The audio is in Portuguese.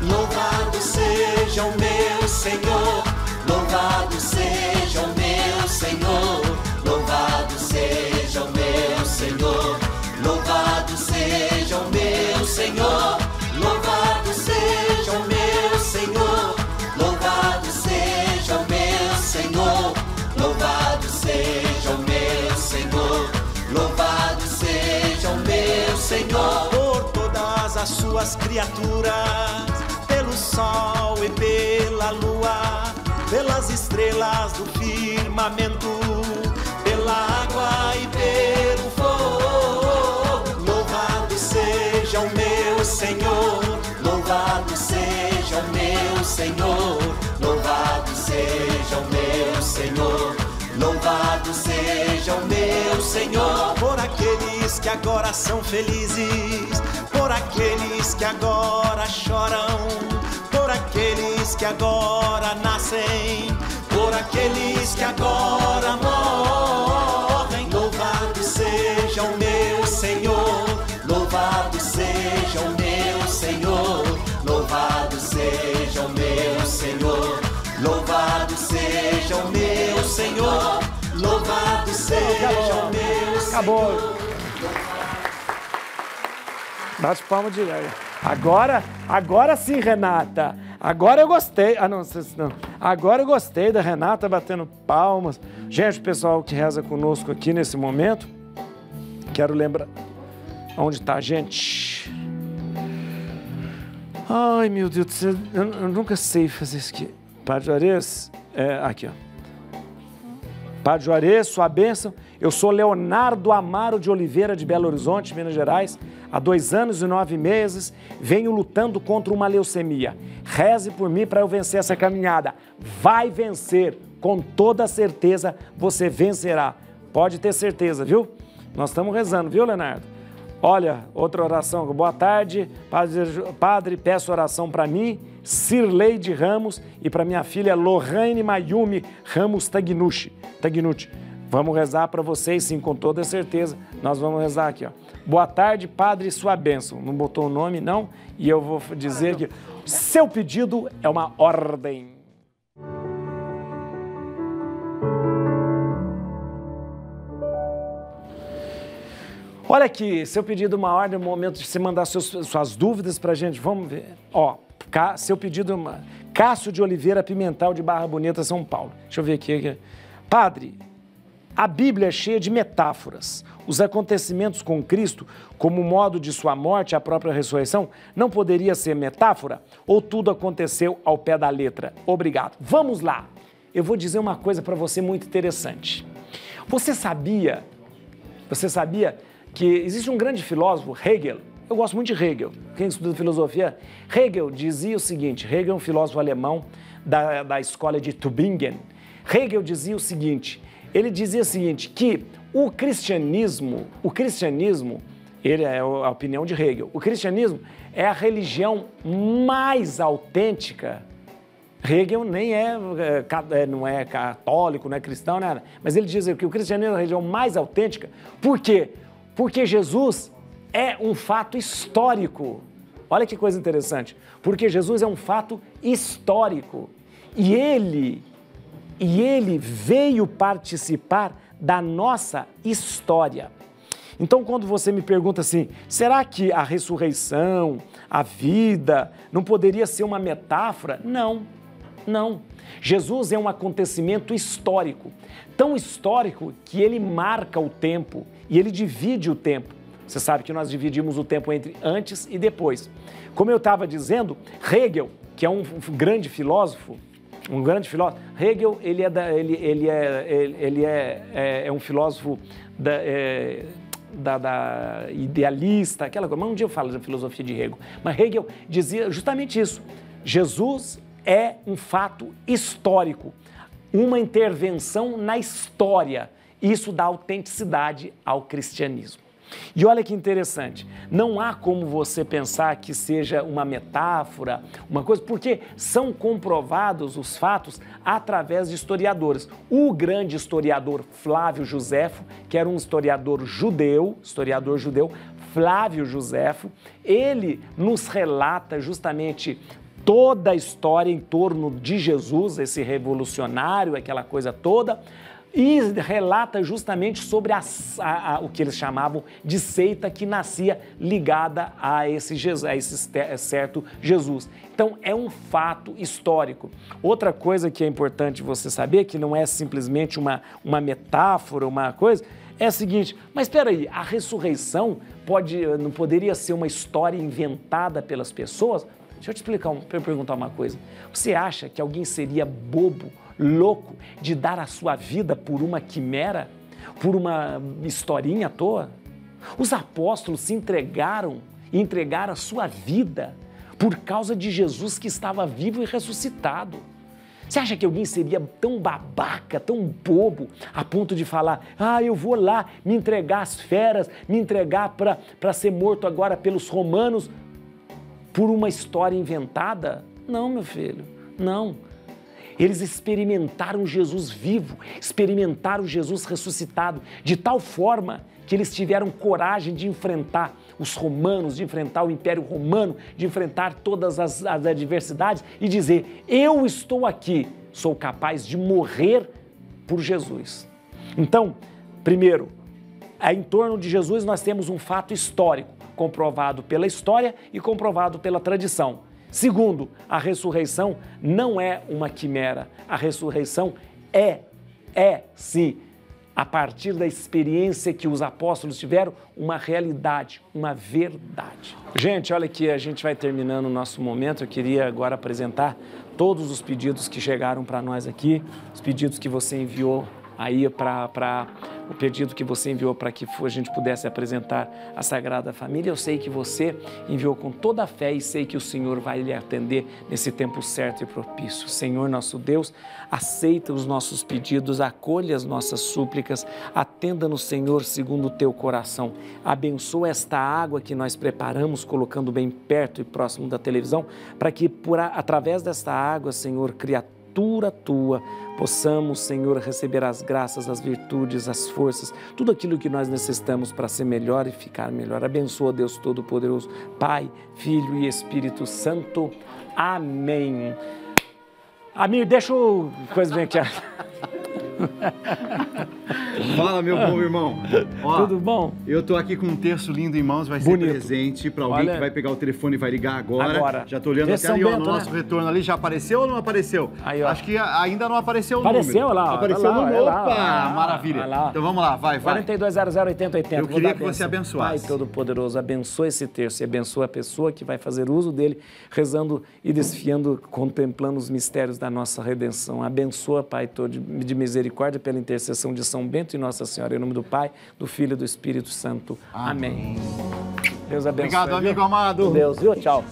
Louvado seja o meu Senhor, louvado seja as criaturas, pelo sol e pela lua, pelas estrelas do firmamento, pela água e pelo fogo. Louvado seja o meu Senhor, louvado seja o meu Senhor, louvado seja o meu Senhor. Louvado seja o meu Senhor por aqueles que agora são felizes, por aqueles que agora choram, por aqueles que agora nascem, por aqueles que agora morrem. Louvado seja o meu Senhor, louvado seja o meu Senhor, Acabou. Bate palma de Agora, agora sim, Renata. Agora eu gostei. Ah, não, não. Agora eu gostei da Renata batendo palmas. Gente, o pessoal que reza conosco aqui nesse momento, quero lembrar. Onde está a gente? Ai, meu Deus do céu, eu, eu nunca sei fazer isso aqui. Padre Juarez, é, aqui, ó. Padre Juarez, sua bênção. Eu sou Leonardo Amaro de Oliveira, de Belo Horizonte, Minas Gerais. Há dois anos e nove meses venho lutando contra uma leucemia. Reze por mim para eu vencer essa caminhada. Vai vencer, com toda certeza você vencerá. Pode ter certeza, viu? Nós estamos rezando, viu, Leonardo? Olha, outra oração. Boa tarde, padre, padre peço oração para mim, Cirleide Ramos e para minha filha Lorraine Mayumi Ramos Tagnucci. Tagnucci. Vamos rezar para vocês, sim, com toda certeza. Nós vamos rezar aqui, ó. Boa tarde, padre, sua bênção. Não botou o nome, não? E eu vou dizer que seu pedido é uma ordem. Olha aqui, seu pedido é uma ordem, no momento de você mandar seus, suas dúvidas para a gente. Vamos ver. Ó, seu pedido é uma... Cássio de Oliveira Pimental de Barra Bonita, São Paulo. Deixa eu ver aqui. Padre, a Bíblia é cheia de metáforas. Os acontecimentos com Cristo, como o modo de sua morte, a própria ressurreição, não poderia ser metáfora? Ou tudo aconteceu ao pé da letra? Obrigado. Vamos lá. Eu vou dizer uma coisa para você muito interessante. Você sabia, você sabia que existe um grande filósofo, Hegel, eu gosto muito de Hegel, quem estuda filosofia, Hegel dizia o seguinte, Hegel é um filósofo alemão da, da escola de Tübingen, Hegel dizia o seguinte, ele dizia o seguinte, que o cristianismo, o cristianismo, ele é a opinião de Hegel, o cristianismo é a religião mais autêntica Hegel nem é, é, não é católico, não é cristão, nada. Mas ele diz que o cristianismo é a religião mais autêntica. Por quê? Porque Jesus é um fato histórico. Olha que coisa interessante. Porque Jesus é um fato histórico. E ele, e ele veio participar da nossa história. Então, quando você me pergunta assim, será que a ressurreição, a vida, não poderia ser uma metáfora? Não, não. Jesus é um acontecimento histórico, tão histórico que ele marca o tempo e ele divide o tempo. Você sabe que nós dividimos o tempo entre antes e depois. Como eu estava dizendo, Hegel, que é um grande filósofo, um grande filósofo, Hegel ele é, da, ele, ele é, ele é, é, é um filósofo da, é, da, da, idealista, aquela coisa. Mas um dia eu falo da filosofia de Hegel. Mas Hegel dizia justamente isso. Jesus é um fato histórico, uma intervenção na história. Isso dá autenticidade ao cristianismo. E olha que interessante, não há como você pensar que seja uma metáfora, uma coisa, porque são comprovados os fatos através de historiadores. O grande historiador Flávio Josefo, que era um historiador judeu, historiador judeu, Flávio Josefo, ele nos relata justamente toda a história em torno de Jesus, esse revolucionário, aquela coisa toda, e relata justamente sobre a, a, a, o que eles chamavam de seita que nascia ligada a esse, Jesus, a esse certo Jesus. Então é um fato histórico. Outra coisa que é importante você saber, que não é simplesmente uma, uma metáfora, uma coisa, é a seguinte: mas espera aí, a ressurreição pode, não poderia ser uma história inventada pelas pessoas? Deixa eu te explicar, um, perguntar uma coisa. Você acha que alguém seria bobo? louco de dar a sua vida por uma quimera, por uma historinha à toa? Os apóstolos se entregaram e entregaram a sua vida por causa de Jesus que estava vivo e ressuscitado. Você acha que alguém seria tão babaca, tão bobo, a ponto de falar: ah, eu vou lá me entregar às feras, me entregar para ser morto agora pelos romanos por uma história inventada? Não, meu filho, não. Eles experimentaram Jesus vivo, experimentaram Jesus ressuscitado, de tal forma que eles tiveram coragem de enfrentar os romanos, de enfrentar o Império Romano, de enfrentar todas as, as adversidades e dizer: Eu estou aqui, sou capaz de morrer por Jesus. Então, primeiro, em torno de Jesus nós temos um fato histórico, comprovado pela história e comprovado pela tradição. Segundo, a ressurreição não é uma quimera. A ressurreição é, é sim, a partir da experiência que os apóstolos tiveram, uma realidade, uma verdade. Gente, olha aqui, a gente vai terminando o nosso momento. Eu queria agora apresentar todos os pedidos que chegaram para nós aqui, os pedidos que você enviou aí para o pedido que você enviou para que a gente pudesse apresentar a Sagrada Família. Eu sei que você enviou com toda a fé e sei que o Senhor vai lhe atender nesse tempo certo e propício. Senhor nosso Deus, aceita os nossos pedidos, acolha as nossas súplicas, atenda-nos, Senhor, segundo o teu coração. Abençoa esta água que nós preparamos, colocando bem perto e próximo da televisão, para que por através desta água, Senhor, criatura tua, possamos, Senhor, receber as graças, as virtudes, as forças, tudo aquilo que nós necessitamos para ser melhor e ficar melhor. Abençoa, Deus Todo-Poderoso, Pai, Filho e Espírito Santo. Amém. Amir, deixa o coisa bem aqui. Fala, meu bom irmão. Ó, Tudo bom? Eu tô aqui com um terço lindo em mãos, vai ser Bonito. presente para alguém Olha... que vai pegar o telefone e vai ligar agora. agora. Já tô olhando até ali, ó, no nosso né? retorno ali. Já apareceu ou não apareceu? Aí, Acho que ainda não apareceu o apareceu número. Lá, apareceu lá, o número. Opa, lá, maravilha. Lá. Então vamos lá, vai, vai. 42008080. Eu queria que você abençoasse. Pai Todo-Poderoso, abençoe esse terço e abençoe a pessoa que vai fazer uso dele, rezando e desfiando, contemplando os mistérios da nossa redenção. Abençoa, Pai todo de misericórdia, pela intercessão de São Bento e Nossa Senhora, em nome do Pai, do Filho e do Espírito Santo. Amém. Amém. Deus abençoe. Obrigado, amigo amado. Deus, viu? Tchau.